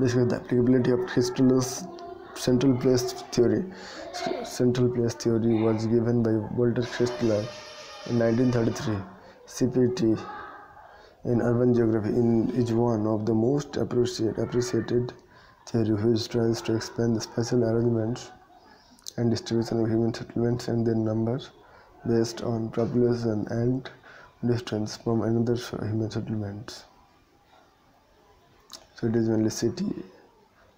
Discuss the applicability of Christaller's central place theory. Central place theory was given by Walter Christaller in 1933. CPT in urban geography in, is one of the most appreciate, appreciated theory which tries to explain the spatial arrangements and distribution of human settlements and their numbers based on population and distance from another human settlements. So it is only city,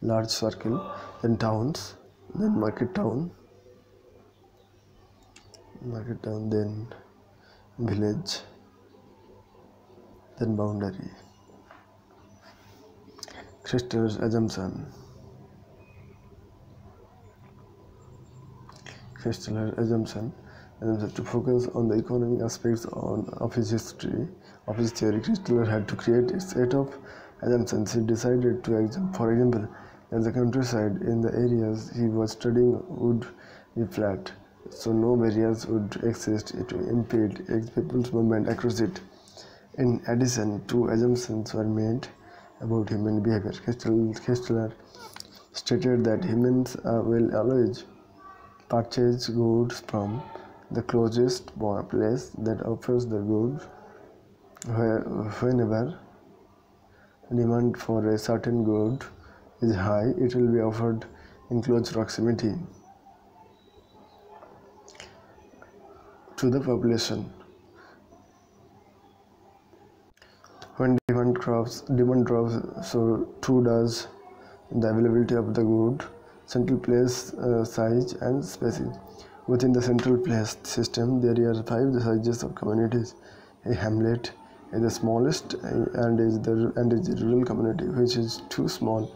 large circle, then towns, then market town, market town, then village, then boundary. Christaller's assumption. Christaller's assumption to focus on the economic aspects on, of his history of his theory. Christaller had to create a set of assumptions. He decided to, for example, that the countryside in the areas he was studying would be flat, so no barriers would exist to impede people's movement across it. In addition, two assumptions were made about human behavior. Christaller stated that humans will always purchase goods from the closest place that offers the goods whenever demand for a certain good is high it will be offered in close proximity to the population. When demand drops demand drops so too does the availability of the good. Central place uh, size and species Within the central place system, there are five sizes of communities. A hamlet is the smallest eh, and is the and is the rural community, which is too small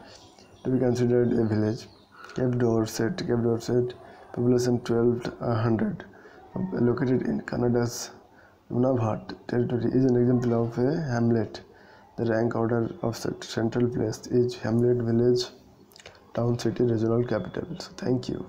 to be considered a village. Cape Dorset, Cape Dorset, population 1200, uh, located in Canada's Nunavut territory, is an example of a hamlet. The rank order of central place is hamlet, village, town, city, regional capital. So thank you.